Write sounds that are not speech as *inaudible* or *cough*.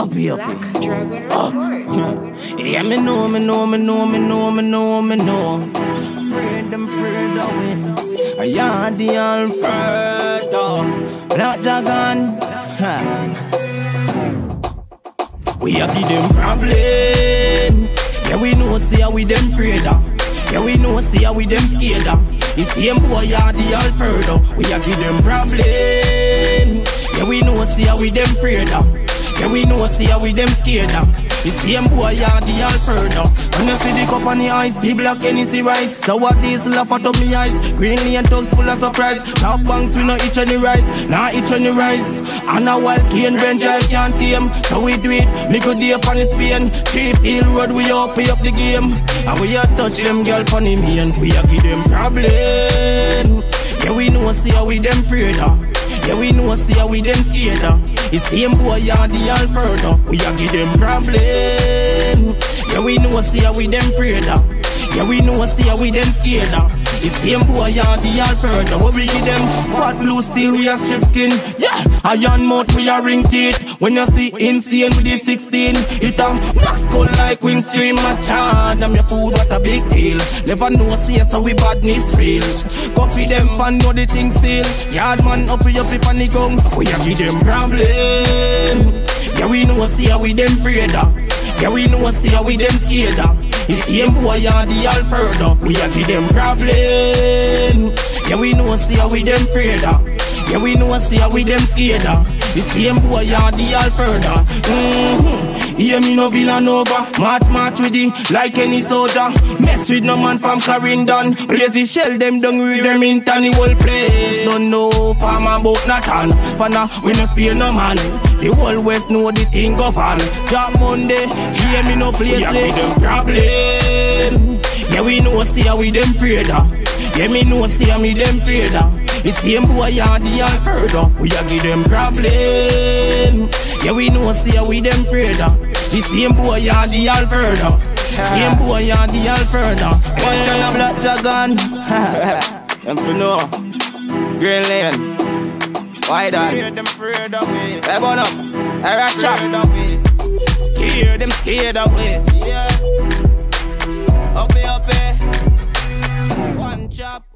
Up here, up here. Up. Yeah, me know, me know, me know, me know, me know, me know. Freedom, freedom, I am the Alferdo. Black Dragon. We a give them problem. Yeah, we know, see how we them afraid. Yeah, we know, see how we them scared. The same boy are the Alferdo. We a give them problem. Yeah, we know, see how we them afraid. Yeah, we know, see how we them scared of. The same boy are the Alferdo. When you see the cup on the ice, see black and see rice. So what this laugh out of me eyes? Green and talks full of surprise. Top banks we no each any rise, nah each any rise. And a wild cane bench I can't tame. So we do it, me go deep on the Spain. Three field road we up, pay up the game. And we a touch them girl funny me and we a give them problem. Yeah we know see how we them afraid of. Yeah, we know see we them scared of. The same boy and the Alferdo. Uh. We a give them problem. Yeah, we know see we them afraid of. Yeah, we know see we them scared The same boy and the Alferdo. We give them fat blue steel we a strip skin. Yeah, iron mouth we a ring teeth. When you see insane with the 16, it um, a max skull like wing stream a charge. I'm your food, what a big deal. Never know see so we badness real. Go Coffee them fan know the thing still. Yard man up with your flip on the gun. We a give them problem. Yeah, we know see how we them afraid. Yeah, we know see how we them scared. The same boy and the Alferdo. We a give them problem. Yeah, we know see how we them of. Yeah, we know see how we them of. The same boy and the Alferdo. Mm-hmm. Hear me no Villanova, march march with him like any soldier. Mess with no man from Clarendon. Lazy shell them down with them in tiny whole place. Don't know farm about Nathan. For now we no spear no man. The whole west know the thing go on. Job Monday, hear me no play play. them problem. Yeah we know see how we them of. Yeah me know see how me them of. The same boy and the Alferdo. We a give them problem. Yeah we know see how we them of. The same boy and the Alferdo. Same boy and the Alferdo. One kind of black dragon. *laughs* Them to know. Green lane. Why that? Hear them afraid of. Hey, burn up. Hey, rock chop. Afraid of me. Scared them scared away. Yeah. Up here, up here. One chop.